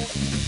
you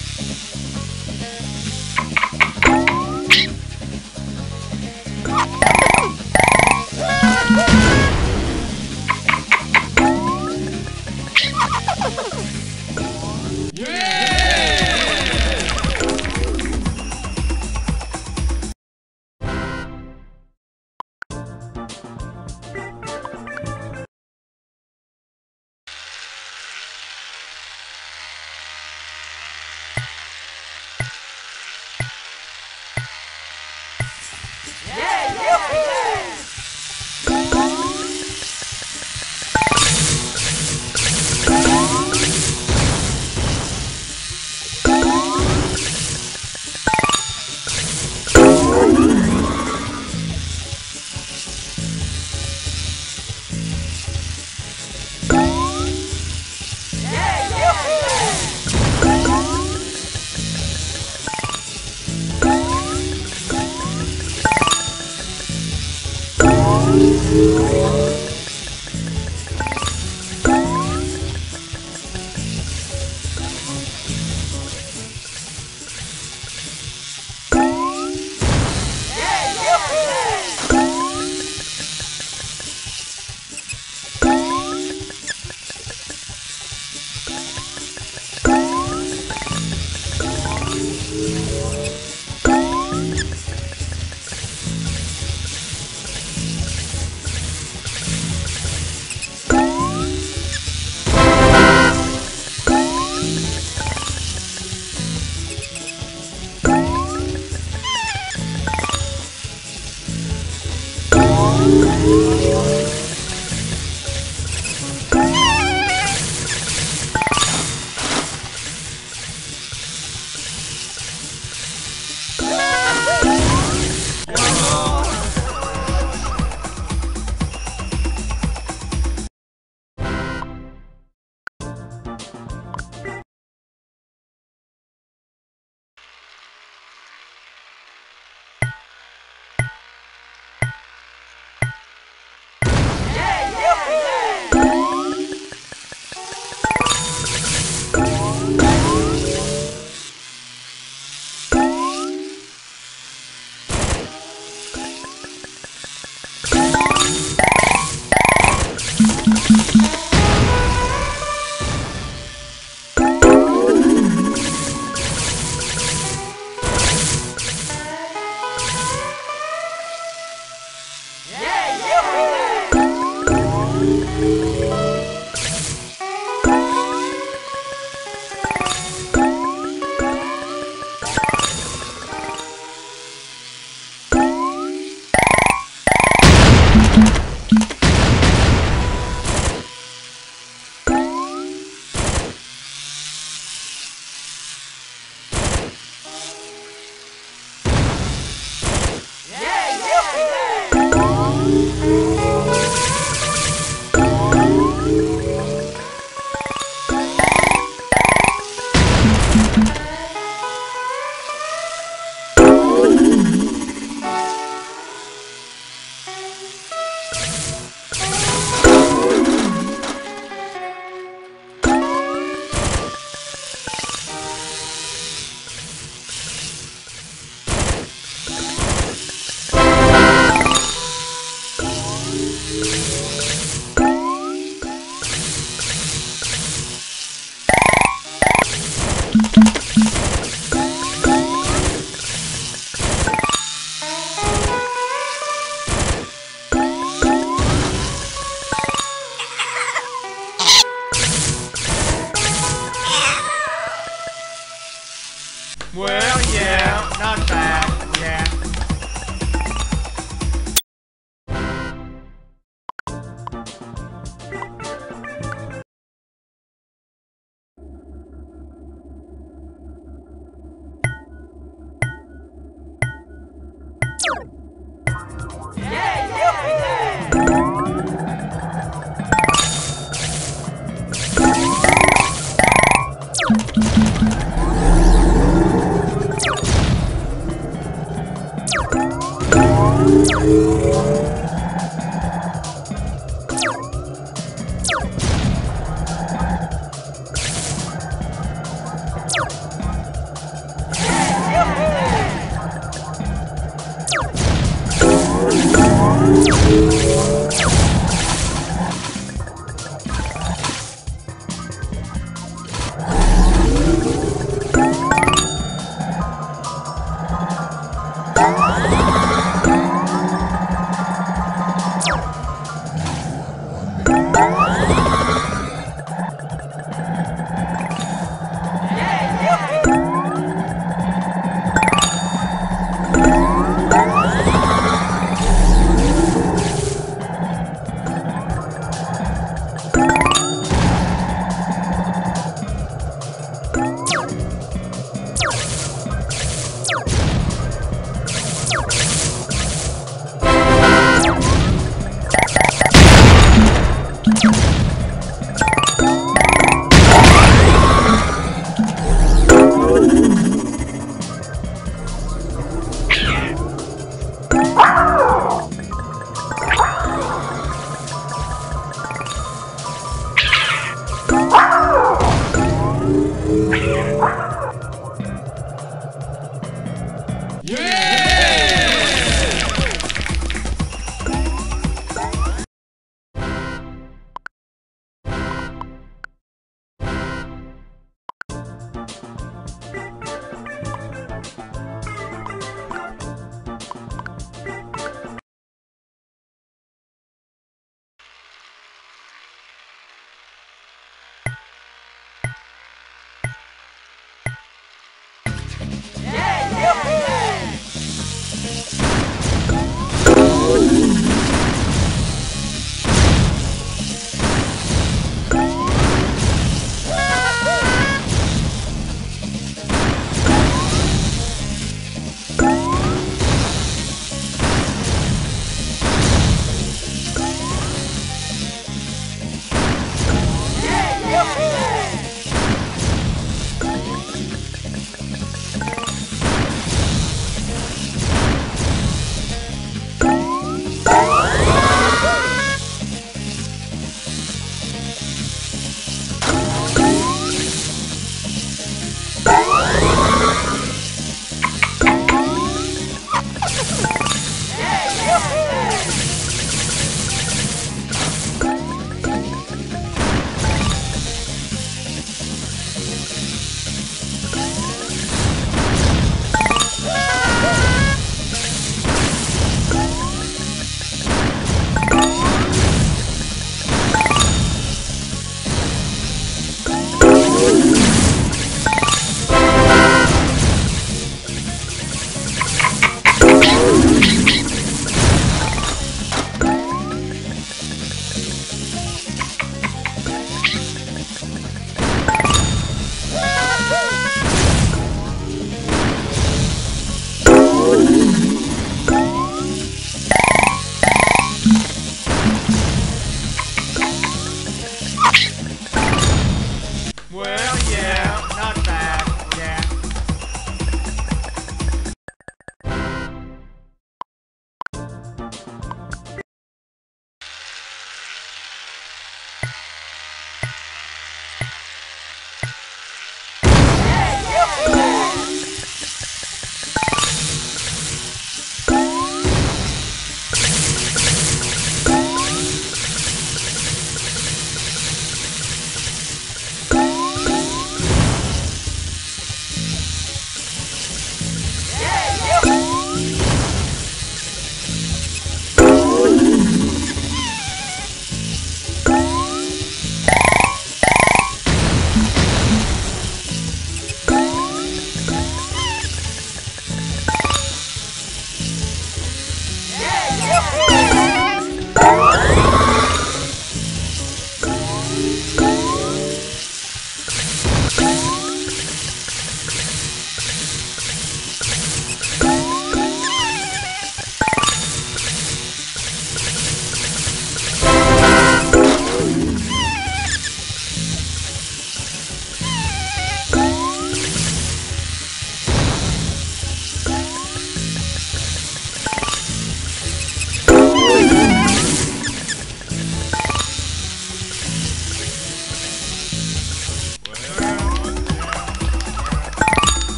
Oh!